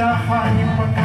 Сафа не пока.